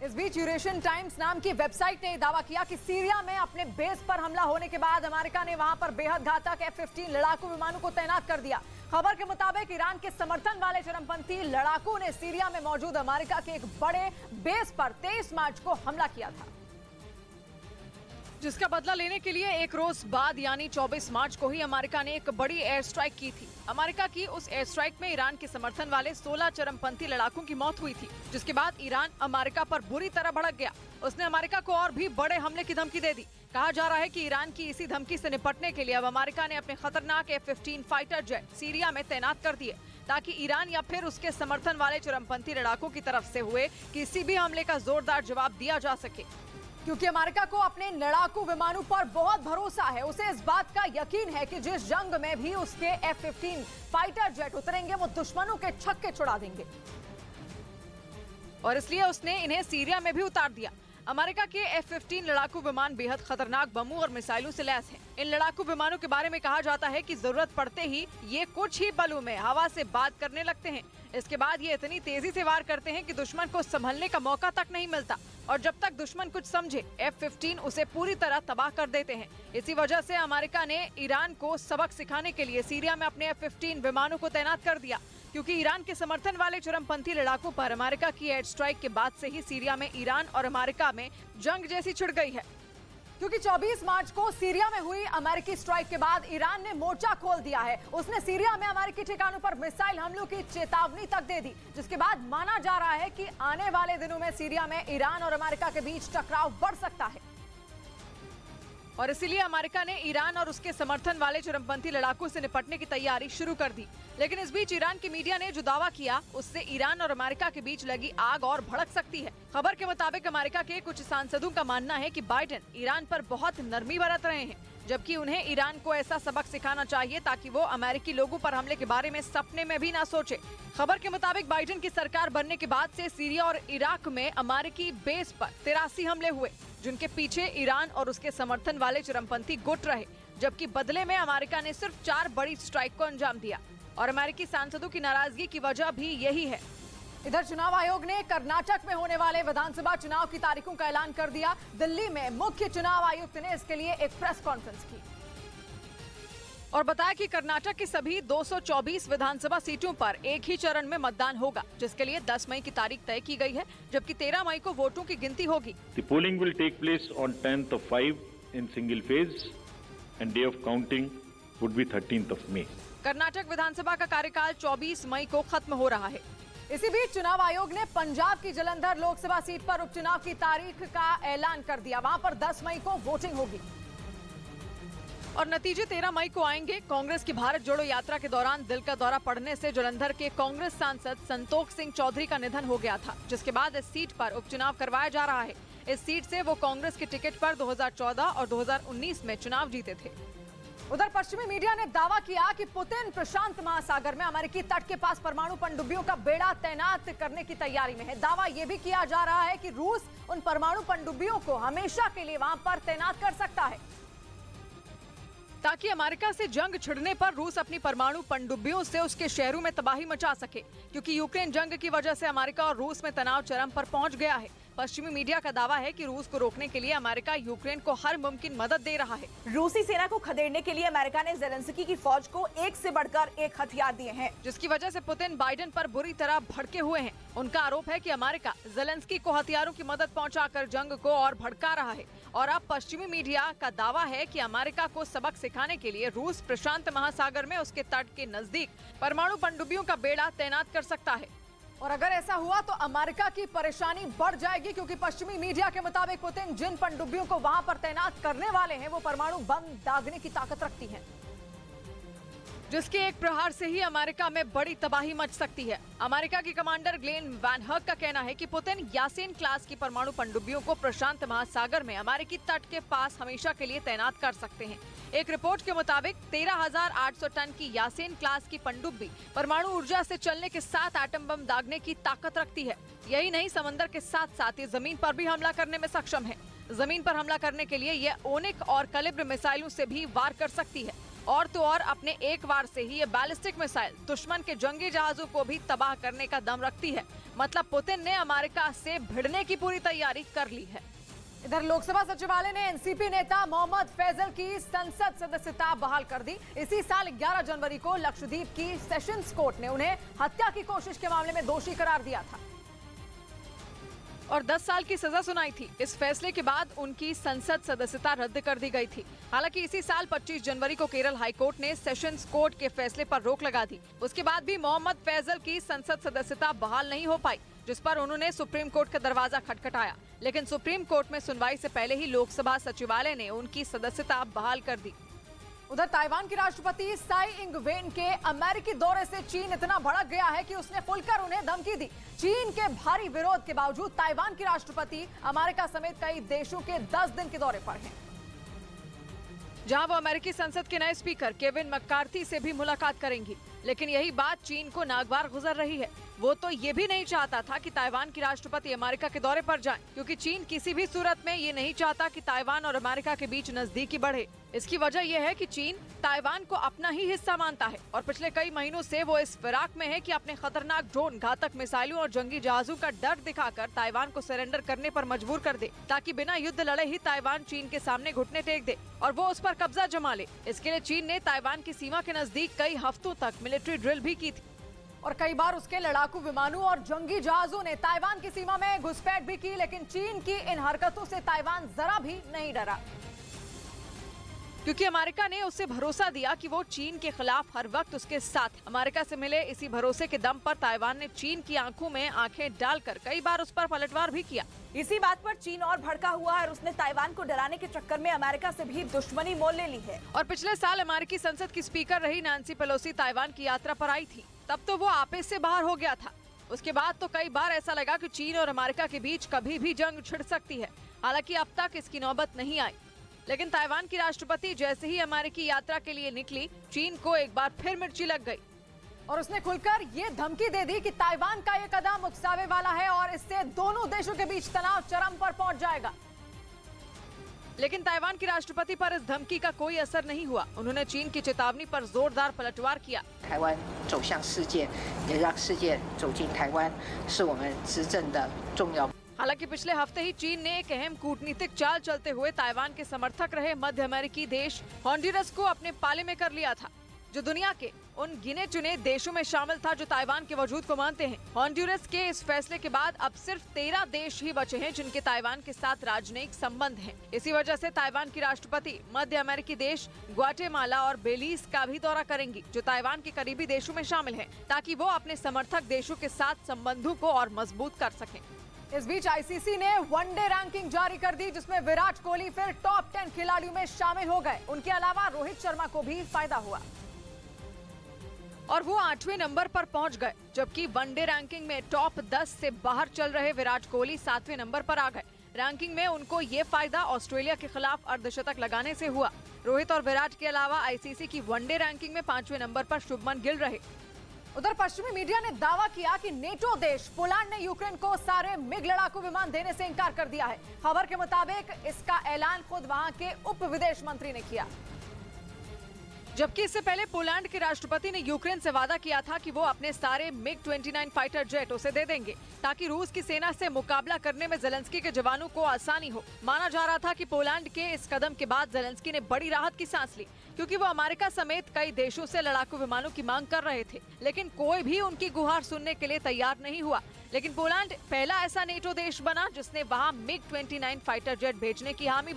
इस बीच Eurasian times नाम की वेबसाइट ने दावा किया कि सीरिया में अपने बेस पर हमला होने के बाद अमेरिका ने वहाँ पर बेहद घातक एफ़ फिफ्टीन लड़ाकू विमानों को तैनात कर दिया। खबर के मुताबिक ईरान के समर्थन वाले चरमपंथी लड़ाकू ने सीरिया में मौजूद अमेरिका के एक बड़े बेस पर 23 मार्च को हमला किया था। जिसका बदला लेने के लिए एक रोज बाद, यानी 24 मार्च को ही अमेरिका ने एक बड़ी एयर स्ट्राइक की थी। अमेरिका की उस एयर स्ट्राइक में ईरान के समर्थन वाले 16 चरमपंथी लड़ाकों की मौत हुई थी, जिसके बाद ईरान अमेरिका पर बुरी तरह भड़क गया। उसने अमेरिका को और भी बड़े हमले की धमकी दे दी। कहा जा रहा है कि ईरान की इसी धमकी से निपटने के लिए अब अमेरिका ने अपने खतरनाक F fifteen fighter jet Syria में तैनात कर दिए, ताकि ईरान या फिर उसके समर्थन वाले चरमपंथी लड़ाकों की तरफ़ से हुए किसी भी हमले का जोरदार जवाब दिया जा सके। क्योंकि अमेरिका को अपने लड़ाकू विमानों पर बहुत भरोसा है। उसे इस बात का यकीन है कि जिस जंग में भी उसके एफ़ फिफ्टीन फाइटर जेट उतरेंगे, वो दुश्मनों के छक्के छुड़ा देंगे। और इसलिए उसने इन्हें सीरिया में भी उतार दिया। अमेरिका के एफ़ फिफ्टीन लड़ाकू विमान बेहद खतरनाक बमों और मिसाइलों से लैस हैं। इन लड़ाकू विमानों के बारे में कहा जाता है कि ज़रूरत पड़ते ही ये कुछ ही पलों में हवा से बात करने लगते हैं। इसके बाद ये इतनी तेज़ी से वार करते हैं कि दुश्मन को संभलने का मौका तक नहीं मिलता और जब तक दुश्मन कुछ समझे एफ़ फिफ्टीन उसे पूरी तरह तबाह कर देते हैं। इसी वजह से अमेरिका ने ईरान को सबक सिखाने के लिए सीरिया में अपने एफ़ फिफ्टीन विमानों को तैनात कर दिया। क्योंकि ईरान के समर्थन वाले चरमपंथी लड़ाकों पर अमेरिका की एयर स्ट्राइक के बाद से ही सीरिया में ईरान और अमेरिका में जंग जैसी छिड़ गई है। क्योंकि 24 मार्च को सीरिया में हुई अमेरिकी स्ट्राइक के बाद ईरान ने मोर्चा खोल दिया है। उसने सीरिया में अमेरिकी ठिकानों पर मिसाइल हमलों की चेतावनी तक दे दी, जिसके बाद माना जा रहा है कि आने वाले दिनों में सीरिया में ईरान और अमेरिका के बीच टकराव बढ़ सकता है। और इसीलिए अमेरिका ने ईरान और उसके समर्थन वाले चरमपंथी लड़ाकों से निपटने की तैयारी शुरू कर दी। लेकिन इस बीच ईरान की मीडिया ने जो दावा किया, उससे ईरान और अमेरिका के बीच लगी आग और भड़क सकती है। खबर के मुताबिक अमेरिका के कुछ सांसदों का मानना है कि बाइडेन ईरान पर बहुत नरमी बरत रहे हैं, जबकि उन्हें ईरान को ऐसा सबक सिखाना चाहिए ताकि वो अमेरिकी लोगों पर हमले के बारे में सपने में भी ना सोचे। खबर के मुताबिक बाइडेन की सरकार बनने के बाद से सीरिया और इराक में अमेरिकी बेस पर तिरासी हमले हुए। जिनके पीछे ईरान और उसके समर्थन वाले चरमपंथी गुट रहे, जबकि बदले में अमेरिका ने सिर्फ़ चार बड़ी स्ट्राइक को अंजाम दिया। और अमेरिकी सांसदों की नाराज़गी की वजह भी यही है। इधर चुनाव आयोग ने कर्नाटक में होने वाले विधानसभा चुनाव की तारीखों का ऐलान कर दिया। दिल्ली में मुख्य चुनाव आयुक्त ने इसके लिए एक प्रेस कॉन्फ्रेंस की। और बताया कि कर्नाटक की सभी 224 विधानसभा सीटों पर एक ही चरण में मतदान होगा जिसके लिए 10 मई की तारीख तय की गई है जबकि 13 मई को वोटों की गिनती होगी। Polling will take place on 10th of 5 in single phase and day of counting would be 13th of May. Karnataka विधानसभा का कार्यकाल 24 मई को खत्म हो रहा है। इसी बीच चुनाव आयोग ने पंजाब की जलंधर लोकसभा सीट पर उपचुनाव की तारीख का ऐलान कर दिया। वहाँ पर 10 मई को वोटिंग होगी। और नतीजे 13 मई को आएँगे। कांग्रेस की भारत जोड़ो यात्रा के दौरान दिल का दौरा पड़ने से जलंधर के कांग्रेस सांसद संतोख सिंह चौधरी का निधन हो गया था, जिसके बाद इस सीट पर उपचुनाव करवाया जा रहा है। इस सीट से वो कांग्रेस के टिकट पर 2014 और 2019 में चुनाव जीते थे। उधर पश्चिमी मीडिया ने दावा किया कि पुतिन प्रशांत महासागर में अमेरिकी तट के पास परमाणु पनडुब्बियों का बेड़ा तैनात करने की तैयारी में है। दावा यह भी किया जा रहा है कि रूस उन परमाणु पनडुब्बियों को हमेशा के लिए वहाँ पर तैनात कर सकता है। ताकि अमेरिका से जंग छिड़ने पर रूस अपनी परमाणु पनडुब्बियों से उसके शहरों में तबाही मचा सके, क्योंकि यूक्रेन जंग की वजह से अमेरिका और रूस में तनाव चरम पर पहुँच गया है। पश्चिमी मीडिया का दावा है कि रूस को रोकने के लिए अमेरिका यूक्रेन को हर मुमकिन मदद दे रहा है। रूसी सेना को खदेड़ने के लिए अमेरिका ने जेलेंसकी की फौज को एक से बढ़कर एक हथियार दिए हैं। जिसकी वजह से पुतिन बाइडेन पर बुरी तरह भड़के हुए हैं। उनका आरोप है कि अमेरिका जेलेंस्की को हथियारों की मदद पहुंचाकर जंग को और भड़का रहा है। और अब पश्चिमी मीडिया का दावा है कि अमेरिका को सबक सिखाने के लिए रूस प्रशांत महासागर में उसके तट के नज़दीक परमाणु पनडुब्बियों का बेड़ा तैनात कर सकता है। और अगर ऐसा हुआ तो अमेरिका की परेशानी बढ़ जाएगी, क्योंकि पश्चिमी मीडिया के मुताबिक पुतिन जिन पनडुब्बियों को वहाँ पर तैनात करने वाले हैं, वो परमाणु बम दागने की ताकत रखती हैं। जिसके एक प्रहार से ही अमेरिका में बड़ी तबाही मच सकती है। अमेरिका की कमांडर ग्लेन वैन हक का कहना है कि पुतिन यासीन क्लास की परमाणु पनडुब्बियों को प्रशांत महासागर में अमेरिकी तट के पास हमेशा के लिए तैनात कर सकते हैं। एक रिपोर्ट के मुताबिक 13,800 टन की यासीन क्लास की पनडुब्बी परमाणु ऊर्जा से चलने के साथ एटम बम दागने की ताकत रखती है। यही नहीं समंदर के साथ साथ ये ज़मीन पर भी हमला करने में सक्षम है। ज़मीन पर हमला करने के लिए ये ओनिक और कलिब्र मिसाइलों से भी वार कर सकती है। और तो और अपने एक बार से ही ये बैलिस्टिक मिसाइल दुश्मन के जंगी जहाजों को भी तबाह करने का दम रखती है। मतलब पुतिन ने अमेरिका से भिड़ने की पूरी तैयारी कर ली है। इधर लोकसभा सचिवालय ने एनसीपी नेता मोहम्मद फैजल की संसद सदस्यता बहाल कर दी। इसी साल 11 जनवरी को लक्षद्वीप की सेशंस कोर्ट ने उन्हें हत्या की कोशिश के मामले में दोषी करार दिया था। और 10 साल की सजा सुनाई थी। इस फैसले के बाद उनकी संसद सदस्यता रद्द कर दी गई थी। हालाँकि इसी साल 25 जनवरी को केरल हाईकोर्ट ने सेशंस कोर्ट के फैसले पर रोक लगा दी। उसके बाद भी मोहम्मद फैजल की संसद सदस्यता बहाल नहीं हो पाई, जिस पर उन्होंने सुप्रीम कोर्ट का दरवाज़ा खटखटाया। लेकिन सुप्रीम कोर्ट में सुनवाई से पहले ही लोकसभा सचिवालय ने उनकी सदस्यता बहाल कर दी। उधर ताइवान के राष्ट्रपति साई इंग वेन के अमेरिकी दौरे से चीन इतना भड़क गया है कि उसने खुलकर उन्हें धमकी दी। चीन के भारी विरोध के बावजूद ताइवान के राष्ट्रपति अमेरिका समेत कई देशों के 10 दिन के दौरे पर हैं। जहाँ वो अमेरिकी संसद के नए स्पीकर केविन मक्कार्थी से भी मुलाकात करेंगी, लेकिन यही बात चीन को नागवार गुजर रही है। वो तो ये भी नहीं चाहता था कि ताइवान की राष्ट्रपति अमेरिका के दौरे पर जाएँ, क्योंकि चीन किसी भी सूरत में ये नहीं चाहता कि ताइवान और अमेरिका के बीच नजदीकी बढ़े। इसकी वजह यह है कि चीन ताइवान को अपना ही हिस्सा मानता है और पिछले कई महीनों से वो इस फिराक में है कि अपने खतरनाक ड्रोन घातक मिसाइलों और जंगी जहाजों का डर दिखाकर ताइवान को सरेंडर करने पर मजबूर कर दे ताकि बिना युद्ध लड़े ही ताइवान चीन के सामने घुटने टेक दे और वो उस पर कब्जा जमा ले। इसके लिए चीन ने ताइवान की सीमा के नज़दीक कई हफ्तों तक मिलिट्री ड्रिल भी की थी। और कई बार उसके लड़ाकू विमानों और जंगी जहाजों ने ताइवान की सीमा में घुसपैठ भी की लेकिन चीन की इन हरकतों से ताइवान जरा भी नहीं डरा। क्योंकि अमेरिका ने उसे भरोसा दिया कि वो चीन के खिलाफ हर वक्त उसके साथ। अमेरिका से मिले इसी भरोसे के दम पर ताइवान ने चीन की आँखों में आँखें डालकर कई बार उस पर पलटवार भी किया। इसी बात पर चीन और भड़का हुआ है और उसने ताइवान को डराने के चक्कर में अमेरिका से भी दुश्मनी मोल ले ली है। और पिछले साल अमेरिकी संसद की स्पीकर रही नैन्सी पेलोसी ताइवान की यात्रा पर आई थी। तब तो वो आपे से बाहर हो गया था। उसके बाद तो कई बार ऐसा लगा कि चीन और अमेरिका के बीच कभी भी जंग छिड़ सकती है। हालाँकि अब तक इसकी नौबत नहीं आई। लेकिन ताइवान की राष्ट्रपति जैसे ही अमेरिकी यात्रा के लिए निकली, चीन को एक बार फिर मिर्ची लग गई। और उसने खुलकर ये धमकी दे दी कि ताइवान का ये कदम उकसावे वाला है और इससे दोनों देशों के बीच तनाव चरम पर पहुँच जाएगा। लेकिन ताइवान के राष्ट्रपति पर इस धमकी का कोई असर नहीं हुआ। उन्होंने चीन की चेतावनी पर जोरदार पलटवार किया। हालाँकि पिछले हफ़्ते ही चीन ने एक अहम कूटनीतिक चाल चलते हुए ताइवान के समर्थक रहे मध्य अमेरिकी देश हॉन्डिरस को अपने पाले में कर लिया था जो दुनिया के उन गिने चुने देशों में शामिल था जो ताइवान के वजूद को मानते हैं। हॉन्डुरस के इस फैसले के बाद अब सिर्फ़ तेरह देश ही बचे हैं जिनके ताइवान के साथ राजनयिक संबंध हैं। इसी वजह से ताइवान की राष्ट्रपति, मध्य अमेरिकी देश, ग्वाटेमाला और बेलीस का भी दौरा करेंगी, जो ताइवान के करीबी देशों में शामिल है, ताकि वो अपने समर्थक देशों के साथ संबंधों को और मज़बूत कर सकें। इस बीच आईसीसी ने वनडे रैंकिंग जारी कर दी, जिसमें विराट कोहली फिर टॉप टेन खिलाड़ियों में शामिल हो गए। उनके अलावा रोहित शर्मा को भी फ़ायदा हुआ। और वो आठवें नंबर पर पहुँच गए, जबकि वनडे रैंकिंग में टॉप 10 से बाहर चल रहे विराट कोहली सातवें नंबर पर आ गए। रैंकिंग में उनको ये फ़ायदा ऑस्ट्रेलिया के खिलाफ अर्धशतक लगाने से हुआ। रोहित और विराट के अलावा आईसीसी की वनडे रैंकिंग में पाँचवें नंबर पर शुभमन गिल रहे। उधर पश्चिमी मीडिया ने दावा किया कि नेटो देश पोलैंड ने यूक्रेन को सारे मिग लड़ाकू विमान देने से इनकार कर दिया है। खबर के मुताबिक इसका ऐलान खुद वहाँ के उप विदेश मंत्री ने किया। जबकि इससे पहले पोलैंड के राष्ट्रपति ने यूक्रेन से वादा किया था कि वो अपने सारे मिग 29 फाइटर जेट उसे दे देंगे, ताकि रूस की सेना से मुकाबला करने में जेलेंस्की के जवानों को आसानी हो। माना जा रहा था कि पोलैंड के इस कदम के बाद जेलेंस्की ने बड़ी राहत की सांस ली, क्योंकि वो अमेरिका समेत कई देशों से लड़ाकू विमानों की मांग कर रहे थे, लेकिन कोई भी उनकी गुहार सुनने के लिए तैयार नहीं हुआ। लेकिन पोलैंड पहला ऐसा नेटो देश बना जिसने वहाँ मिग 29 फाइटर जेट भेजने की हामी